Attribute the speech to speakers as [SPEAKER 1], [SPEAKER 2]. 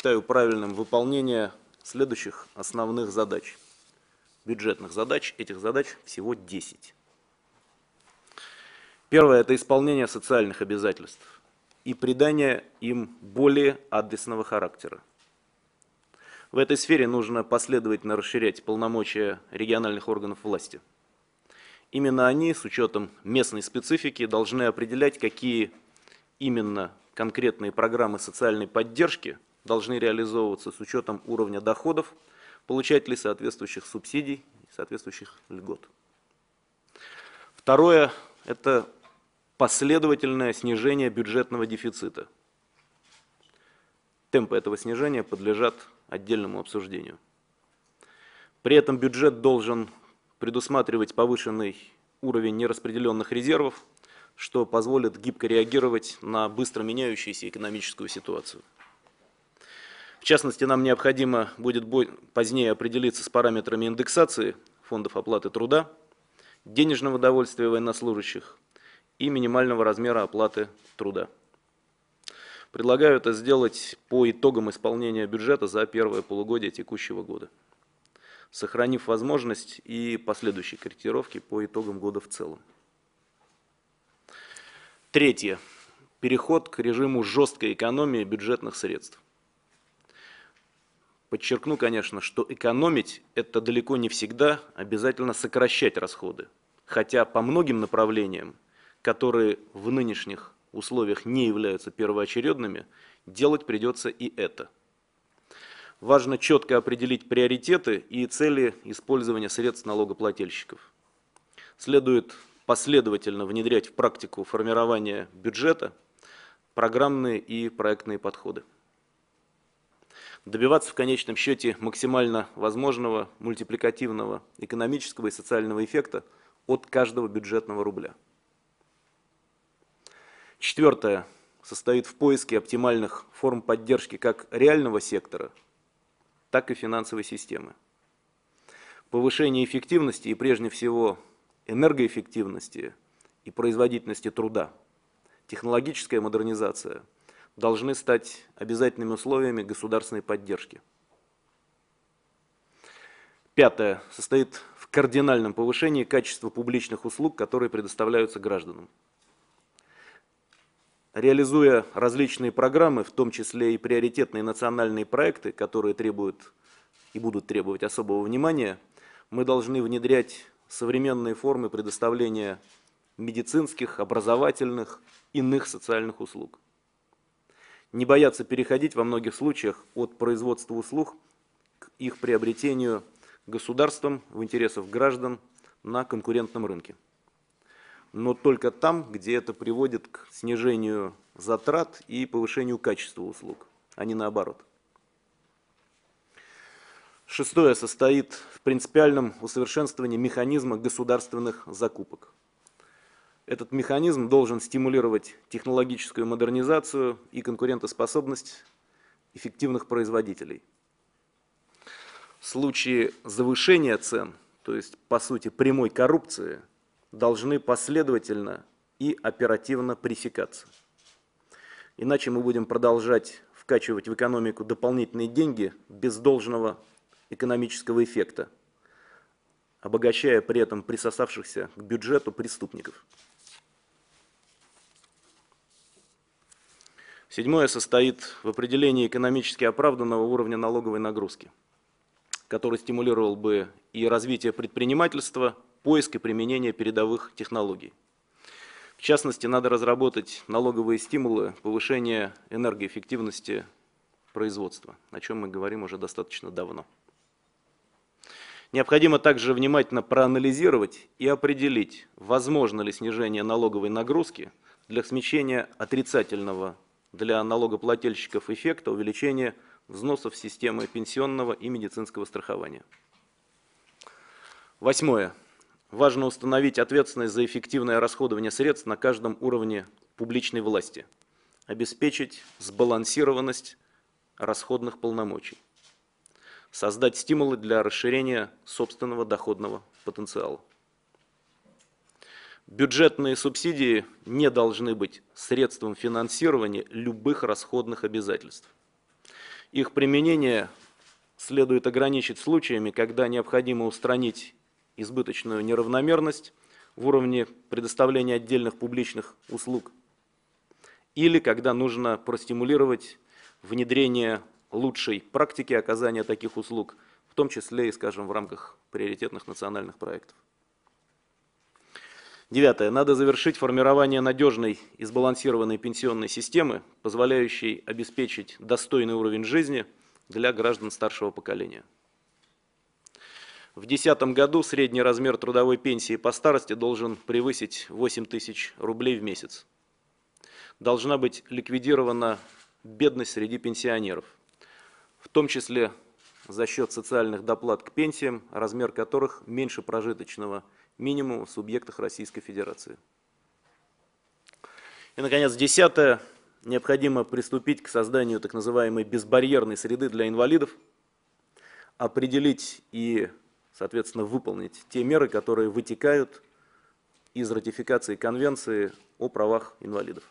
[SPEAKER 1] считаю правильным выполнение следующих основных задач. Бюджетных задач, этих задач всего 10. Первое – это исполнение социальных обязательств и придание им более адресного характера. В этой сфере нужно последовательно расширять полномочия региональных органов власти. Именно они, с учетом местной специфики, должны определять, какие именно конкретные программы социальной поддержки должны реализовываться с учетом уровня доходов получателей соответствующих субсидий и соответствующих льгот. Второе – это последовательное снижение бюджетного дефицита. Темпы этого снижения подлежат отдельному обсуждению. При этом бюджет должен предусматривать повышенный уровень нераспределенных резервов, что позволит гибко реагировать на быстро меняющуюся экономическую ситуацию. В частности, нам необходимо будет позднее определиться с параметрами индексации фондов оплаты труда, денежного довольствия военнослужащих и минимального размера оплаты труда. Предлагаю это сделать по итогам исполнения бюджета за первое полугодие текущего года, сохранив возможность и последующей корректировки по итогам года в целом. Третье. Переход к режиму жесткой экономии бюджетных средств. Подчеркну, конечно, что экономить – это далеко не всегда обязательно сокращать расходы. Хотя по многим направлениям, которые в нынешних условиях не являются первоочередными, делать придется и это. Важно четко определить приоритеты и цели использования средств налогоплательщиков. Следует последовательно внедрять в практику формирования бюджета программные и проектные подходы. Добиваться в конечном счете максимально возможного мультипликативного экономического и социального эффекта от каждого бюджетного рубля. Четвертое состоит в поиске оптимальных форм поддержки как реального сектора, так и финансовой системы. Повышение эффективности и прежде всего энергоэффективности и производительности труда, технологическая модернизация должны стать обязательными условиями государственной поддержки. Пятое состоит в кардинальном повышении качества публичных услуг, которые предоставляются гражданам. Реализуя различные программы, в том числе и приоритетные национальные проекты, которые требуют и будут требовать особого внимания, мы должны внедрять современные формы предоставления медицинских, образовательных, иных социальных услуг. Не бояться переходить во многих случаях от производства услуг к их приобретению государством в интересах граждан на конкурентном рынке. Но только там, где это приводит к снижению затрат и повышению качества услуг, а не наоборот. Шестое состоит в принципиальном усовершенствовании механизма государственных закупок. Этот механизм должен стимулировать технологическую модернизацию и конкурентоспособность эффективных производителей. В случае завышения цен, то есть по сути прямой коррупции, должны последовательно и оперативно пресекаться. Иначе мы будем продолжать вкачивать в экономику дополнительные деньги без должного экономического эффекта, обогащая при этом присосавшихся к бюджету преступников. Седьмое состоит в определении экономически оправданного уровня налоговой нагрузки, который стимулировал бы и развитие предпринимательства, поиск и применение передовых технологий. В частности, надо разработать налоговые стимулы повышения энергоэффективности производства, о чем мы говорим уже достаточно давно. Необходимо также внимательно проанализировать и определить, возможно ли снижение налоговой нагрузки для смещения отрицательного для налогоплательщиков эффекта увеличения взносов системы пенсионного и медицинского страхования. Восьмое. Важно установить ответственность за эффективное расходование средств на каждом уровне публичной власти, обеспечить сбалансированность расходных полномочий создать стимулы для расширения собственного доходного потенциала. Бюджетные субсидии не должны быть средством финансирования любых расходных обязательств. Их применение следует ограничить случаями, когда необходимо устранить избыточную неравномерность в уровне предоставления отдельных публичных услуг или когда нужно простимулировать внедрение лучшей практики оказания таких услуг, в том числе и, скажем, в рамках приоритетных национальных проектов. Девятое. Надо завершить формирование надежной и сбалансированной пенсионной системы, позволяющей обеспечить достойный уровень жизни для граждан старшего поколения. В 2010 году средний размер трудовой пенсии по старости должен превысить 8 тысяч рублей в месяц. Должна быть ликвидирована бедность среди пенсионеров, в том числе за счет социальных доплат к пенсиям, размер которых меньше прожиточного минимума в субъектах Российской Федерации. И, наконец, десятое. Необходимо приступить к созданию так называемой безбарьерной среды для инвалидов, определить и, соответственно, выполнить те меры, которые вытекают из ратификации Конвенции о правах инвалидов.